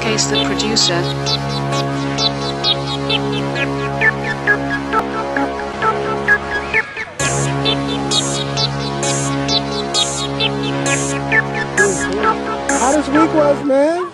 Case the producer. How this week was, man?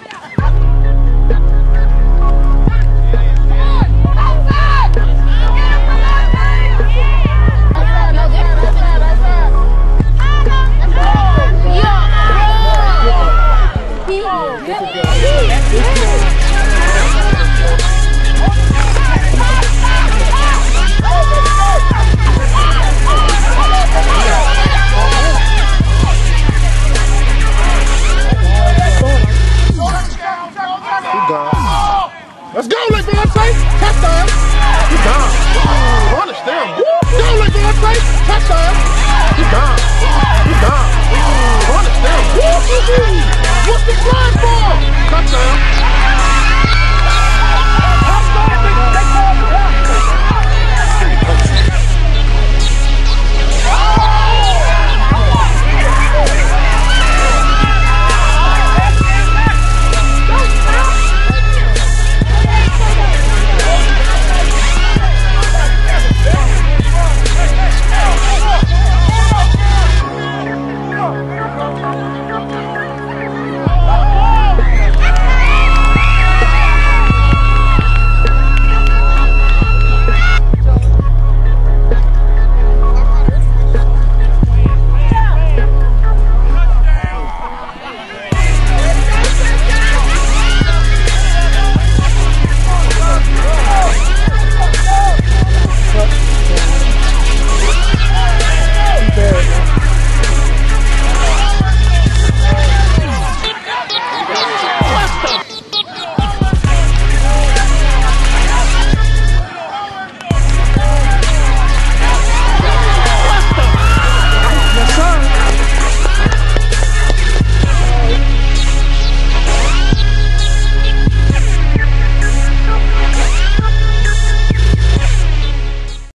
Touchdown. You gone. Punish them. Don't let go of place. Touchdown. You gone. You gone. Punish them. What's the play?